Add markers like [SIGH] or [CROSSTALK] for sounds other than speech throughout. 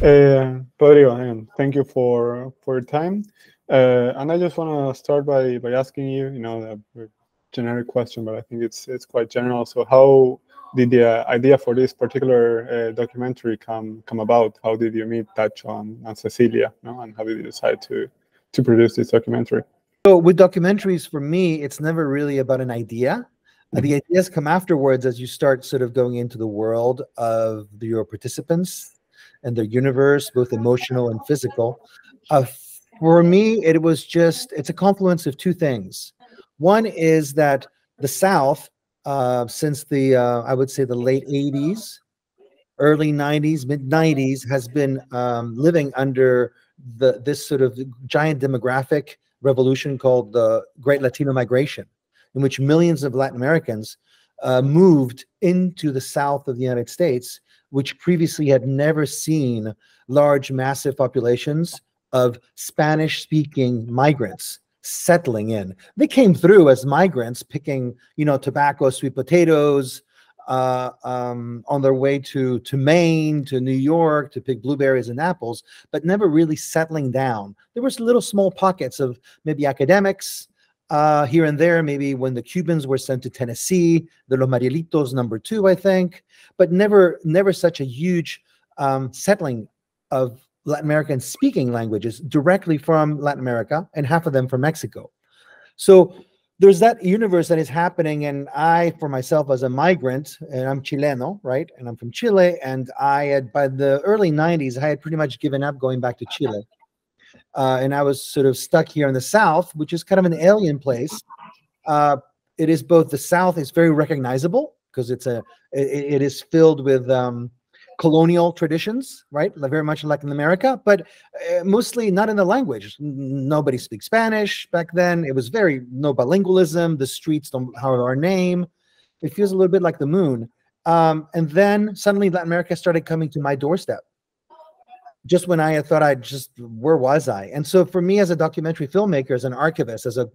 Uh, Rodrigo, again, thank you for for your time. Uh, and I just want to start by by asking you, you know, a generic question, but I think it's it's quite general. So, how did the idea for this particular uh, documentary come come about? How did you meet Tacho and, and Cecilia, you know, and how did you decide to to produce this documentary? So, with documentaries, for me, it's never really about an idea. Uh, the ideas come afterwards as you start sort of going into the world of your participants and their universe, both emotional and physical. Uh, for me, it was just, it's a confluence of two things. One is that the South, uh, since the, uh, I would say the late 80s, early 90s, mid 90s, has been um, living under the this sort of giant demographic revolution called the Great Latino Migration, in which millions of Latin Americans uh, moved into the south of the United States, which previously had never seen large, massive populations of Spanish speaking migrants settling in. They came through as migrants, picking, you know, tobacco, sweet potatoes, uh, um, on their way to to Maine, to New York, to pick blueberries and apples, but never really settling down. There was little small pockets of maybe academics uh, here and there. Maybe when the Cubans were sent to Tennessee, the Los Marielitos number two, I think, but never never such a huge um, settling of Latin American speaking languages directly from Latin America, and half of them from Mexico. So there's that universe that is happening, and I, for myself, as a migrant, and I'm Chileno, right, and I'm from Chile, and I had by the early '90s, I had pretty much given up going back to Chile, uh, and I was sort of stuck here in the South, which is kind of an alien place. Uh, it is both the South is very recognizable because it's a it, it is filled with um, colonial traditions, right? Very much like in America, but uh, mostly not in the language. Nobody speaks Spanish back then. It was very no bilingualism. The streets don't have our name. It feels a little bit like the moon. Um, and then suddenly Latin America started coming to my doorstep. Just when I thought I just, where was I? And so for me as a documentary filmmaker, as an archivist, as a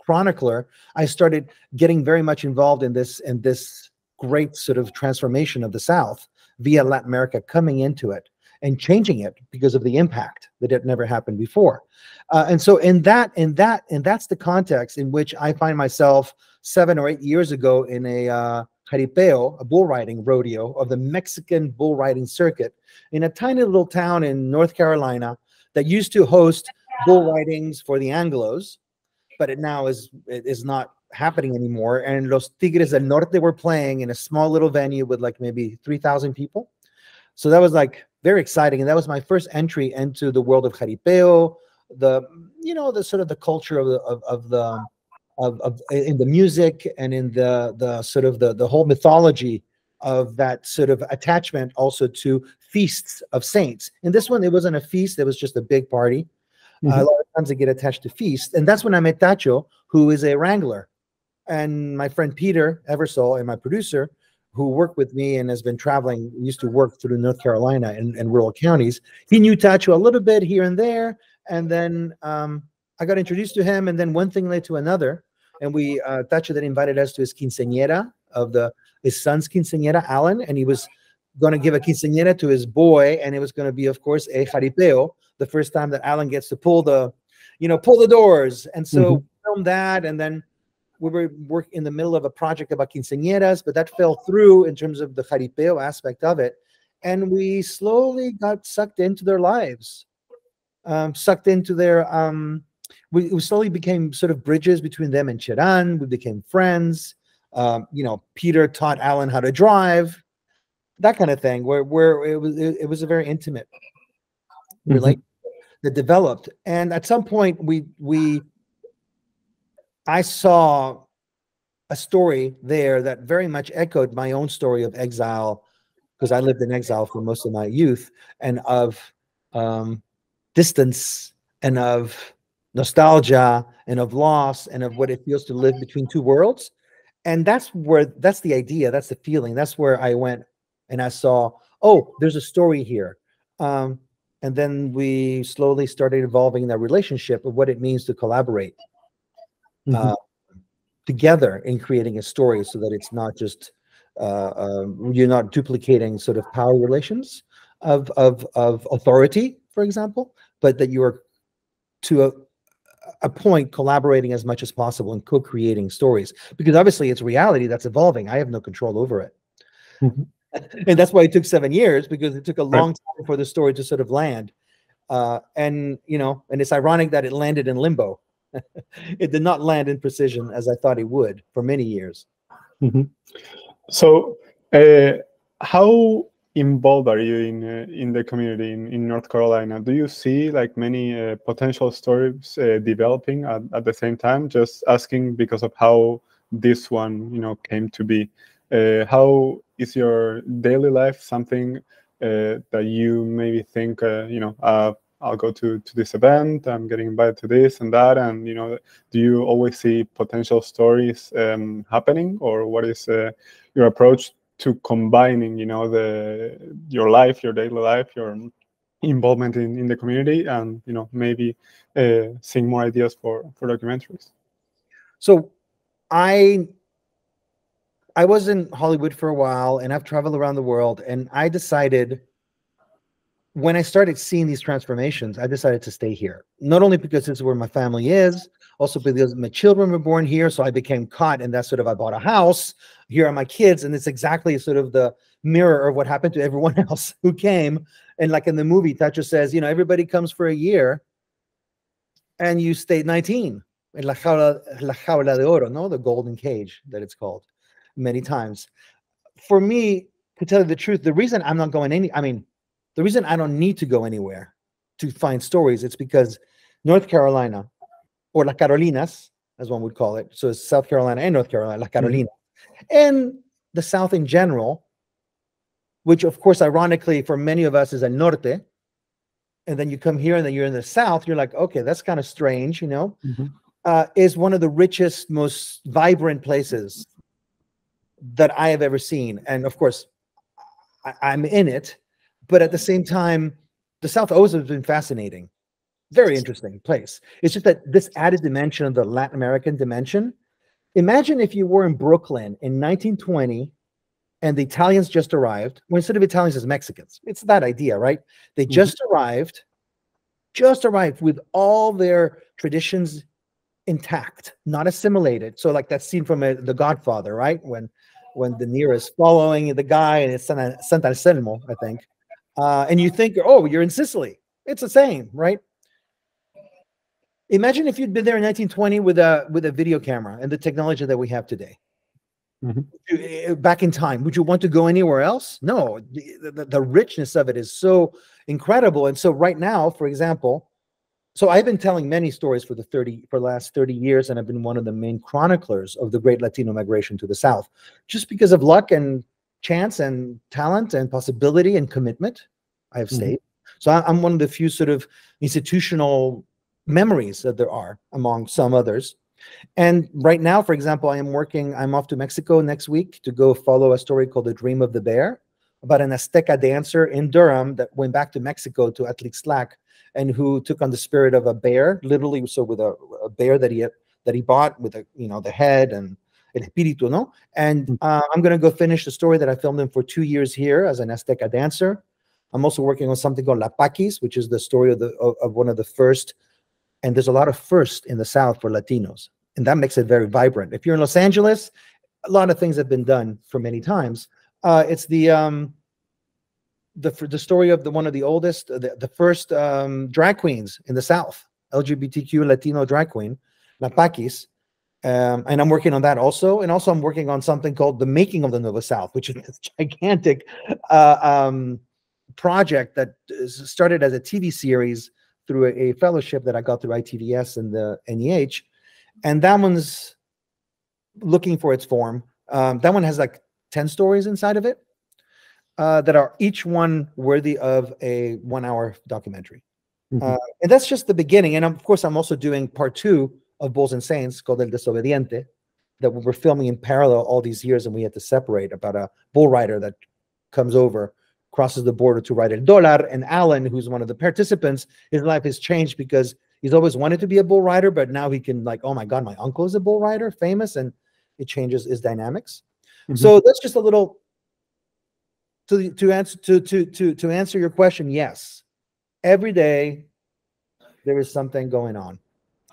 chronicler, I started getting very much involved in this in this great sort of transformation of the South via Latin America coming into it and changing it because of the impact that it never happened before. Uh, and so in that, in that, and that's the context in which I find myself seven or eight years ago in a uh, jaripeo, a bull riding rodeo of the Mexican bull riding circuit in a tiny little town in North Carolina that used to host bull ridings for the Anglos, but it now is it is not happening anymore. And Los Tigres del Norte were playing in a small little venue with like maybe 3,000 people. So that was like very exciting. And that was my first entry into the world of jaripeo, the, you know, the sort of the culture of the, of, of the, of, of in the music and in the, the sort of the, the whole mythology of that sort of attachment also to feasts of saints. In this one, it wasn't a feast, it was just a big party. Mm-hmm. Uh, a lot of times they get attached to feasts. And that's when I met Tacho, who is a wrangler and my friend Peter Eversole and my producer, who worked with me and has been traveling, used to work through North Carolina and, and rural counties. He knew Tacho a little bit here and there, and then um, I got introduced to him, and then one thing led to another, and we uh, Tacho then invited us to his quinceañera of the his son's quinceañera, Alan, and he was going to give a quinceañera to his boy, and it was going to be, of course, a jaripeo, the first time that Alan gets to pull the, you know, pull the doors, and so mm-hmm. filmed that, and then we were working in the middle of a project about quinceañeras, but that fell through in terms of the jaripeo aspect of it. And we slowly got sucked into their lives, um, sucked into their, um, we, we, slowly became sort of bridges between them and Cheran. We became friends. Um, you know, Peter taught Alan how to drive, that kind of thing, where, where it was, it, it was a very intimate mm-hmm. relationship that developed. And at some point we, we, I saw a story there that very much echoed my own story of exile, because I lived in exile for most of my youth, and of um, distance and of nostalgia and of loss and of what it feels to live between two worlds. And that's where that's the idea, that's the feeling. That's where I went and I saw, oh, there's a story here. Um, and then we slowly started evolving that relationship of what it means to collaborate mm-hmm. uh, together in creating a story so that it's not just uh, um, you're not duplicating sort of power relations of of of authority, for example, but that you are to a, point collaborating as much as possible and co-creating stories because obviously it's reality that's evolving. I have no control over it. Mhm. [LAUGHS] and that's why it took seven years because it took a long time for the story to sort of land. Uh, and you know, and it's ironic that it landed in limbo. [LAUGHS] it did not land in precision as I thought it would for many years. Mhm. So, uh, how involved are you in uh, in the community in, in North Carolina? Do you see like many uh, potential stories uh, developing at, at the same time? Just asking because of how this one, you know, came to be. Uh, how is your daily life something uh, that you maybe think, uh, you know, uh, I'll go to to this event. I'm getting invited to this and that, and you know, do you always see potential stories um, happening, or what is uh, your approach to combining, you know, the your life, your daily life, your involvement in, in the community, and you know, maybe uh, seeing more ideas for for documentaries? So I I was in Hollywood for a while and I've traveled around the world and I decided when I started seeing these transformations, I decided to stay here. Not only because this is where my family is, also because my children were born here. So I became caught in that sort of I bought a house, here are my kids, and it's exactly sort of the mirror of what happened to everyone [LAUGHS] else who came. And like in the movie, Tacho says, you know, everybody comes for a year and you stayed 19. In La Jaula, La Jaula de Oro, no, the golden cage that it's called many times. For me, to tell you the truth, the reason I'm not going any, I mean, the reason I don't need to go anywhere to find stories, it's because North Carolina or La Carolinas, as one would call it, so it's South Carolina and North Carolina, La Carolina, and the South in general, which of course, ironically, for many of us is a norte. And then you come here and then you're in the South, you're like, okay, that's kind of strange, you know, Mhm. uh, is one of the richest, most vibrant places that I have ever seen. And of course, I, I'm in it, but at the same time, the South always has been fascinating. Very interesting place. It's just that this added dimension of the Latin American dimension. Imagine if you were in Brooklyn in 1920 and the Italians just arrived. Well, instead of Italians, it's Mexicans. It's that idea, right? They Mhm. just arrived, just arrived with all their traditions intact, not assimilated. So, like that scene from uh, The Godfather, right? When when De Niro is following the guy and it's San- Sant'Anselmo, I think, uh, and you think, oh, you're in Sicily. It's the same, right? Imagine if you'd been there in 1920 with a with a video camera and the technology that we have today. Mhm. You- eh, Back in time, would you want to go anywhere else? No, the, the, the richness of it is so incredible. And so, right now, for example, so I've been telling many stories for the 30 for the last 30 years, and I've been one of the main chroniclers of the great Latino migration to the South, just because of luck and chance and talent and possibility and commitment. I have Mhm. stayed. So I- I'm one of the few sort of institutional memories that there are among some others. And right now, for example, I am working, I'm off to Mexico next week to go follow a story called The Dream of the Bear about an Azteca dancer in Durham that went back to Mexico to Atlixtlac and who took on the spirit of a bear, literally, so with a, a bear that he had, that he bought with a you know the head and el espíritu, no. And Mm. uh, I'm going to go finish the story that I filmed him for two years here as an Azteca dancer. I'm also working on something called La Paquis, which is the story of the of, of one of the first, and there's a lot of first in the South for Latinos, and that makes it very vibrant. If you're in Los Angeles, a lot of things have been done for many times. Uh, it's the um, the the story of the one of the oldest, uh, the, the first um, drag queens in the South, LGBTQ Latino drag queen, La Paquis. Um, and I'm working on that also. And also, I'm working on something called The Making of the Nuevo South, which is [LAUGHS] this gigantic uh, um, project that started as a TV series through a, a fellowship that I got through ITVS and the NEH. And that one's looking for its form. Um, that one has like 10 stories inside of it uh, that are each one worthy of a one hour documentary. Mhm. Uh, and that's just the beginning. And of course, I'm also doing part two of Bulls and Saints called El Desobediente that we were filming in parallel all these years and we had to separate about a bull rider that comes over, crosses the border to ride El Dólar. And Alan, who's one of the participants, his life has changed because he's always wanted to be a bull rider, but now he can like, oh my God, my uncle is a bull rider, famous, and it changes his dynamics. Mhm. So that's just a little to to answer to to to to answer your question, yes. Every day there is something going on.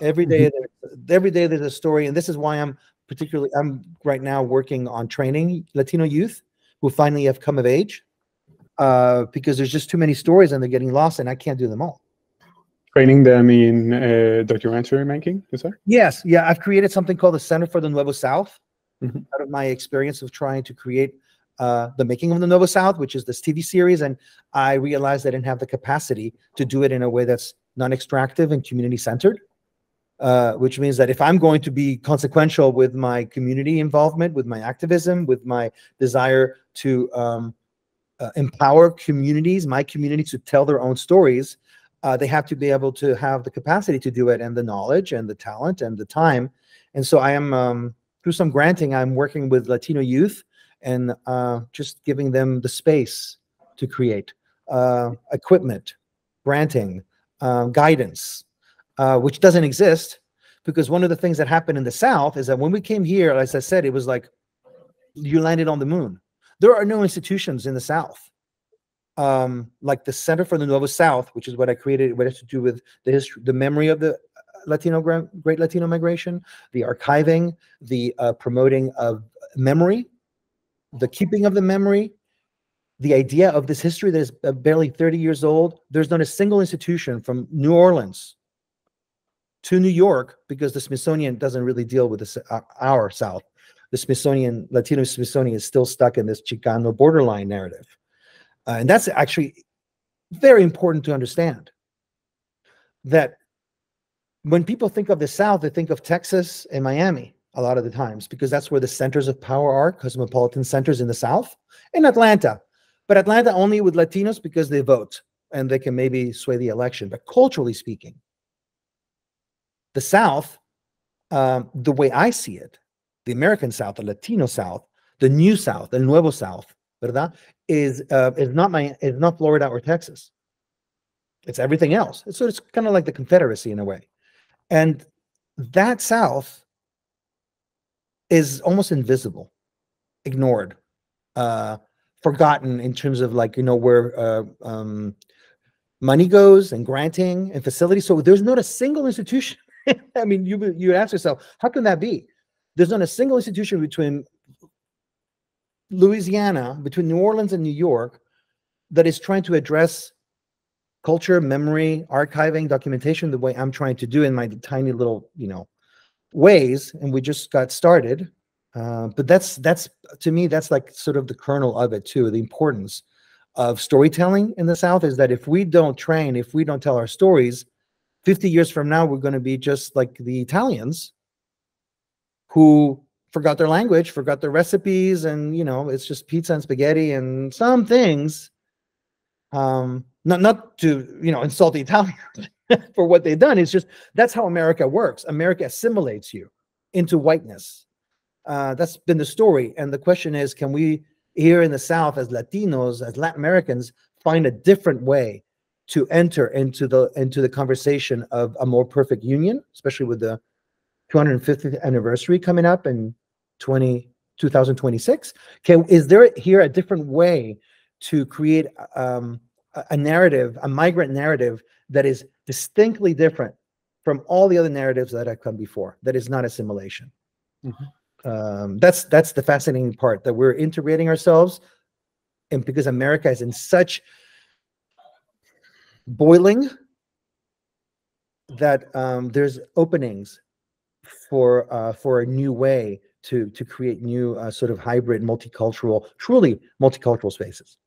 Every day, Mhm. there- every day there's a story, and this is why I'm particularly I'm right now working on training Latino youth who finally have come of age, uh, because there's just too many stories and they're getting lost, and I can't do them all. Training them in uh, documentary making, is that? Yes, yeah, I've created something called the Center for the Nuevo South. Mhm. Out of my experience of trying to create uh, the making of the Nuevo South, which is this TV series, and I realized I didn't have the capacity to do it in a way that's non-extractive and community-centered. Uh, which means that if I'm going to be consequential with my community involvement, with my activism, with my desire to um, uh, empower communities, my community to tell their own stories, uh, they have to be able to have the capacity to do it and the knowledge and the talent and the time. And so I am, um, through some granting, I'm working with Latino youth and uh, just giving them the space to create uh, equipment, granting, uh, guidance, uh, which doesn't exist because one of the things that happened in the South is that when we came here, as I said, it was like you landed on the moon. There are no institutions in the South um, like the Center for the Nuevo South, which is what I created, what has to do with the history, the memory of the Latino Great Latino Migration, the archiving, the uh, promoting of memory, the keeping of the memory, the idea of this history that is uh, barely 30 years old. There's not a single institution from New Orleans to New York because the Smithsonian doesn't really deal with this, uh, our South. The Smithsonian, Latino Smithsonian is still stuck in this Chicano borderline narrative. Uh, and that's actually very important to understand that when people think of the South, they think of Texas and Miami a lot of the times because that's where the centers of power are, cosmopolitan centers in the South, and Atlanta. But Atlanta only with Latinos because they vote and they can maybe sway the election. But culturally speaking, the South, um, the way I see it, the American South, the Latino South, the New South, the Nuevo South, ¿verdad? Is uh, is not my is not Florida or Texas. It's everything else. So it's kind of like the Confederacy in a way, and that South is almost invisible, ignored, uh, forgotten in terms of like you know where uh, um, money goes and granting and facilities. So there's not a single institution. [LAUGHS] I mean, you you ask yourself, how can that be? There's not a single institution between Louisiana, between New Orleans and New York, that is trying to address culture, memory, archiving, documentation the way I'm trying to do in my tiny little, you know, ways. And we just got started. Uh, but that's that's to me, that's like sort of the kernel of it too. The importance of storytelling in the South is that if we don't train, if we don't tell our stories, 50 years from now, we're going to be just like the Italians who forgot their language, forgot their recipes, and you know, it's just pizza and spaghetti and some things. Um, not not to you know insult the Italians [LAUGHS] for what they've done. It's just that's how America works. America assimilates you into whiteness. Uh, that's been the story. And the question is, can we here in the South, as Latinos, as Latin Americans, find a different way to enter into the into the conversation of a more perfect union, especially with the 250th anniversary coming up in 20 2026 can is there here a different way to create um, a, narrative a migrant narrative that is distinctly different from all the other narratives that have come before that is not assimilation? Um, that's that's the fascinating part that we're integrating ourselves and because america is in such boiling that um, there's openings for uh, for a new way to to create new uh, sort of hybrid multicultural truly multicultural spaces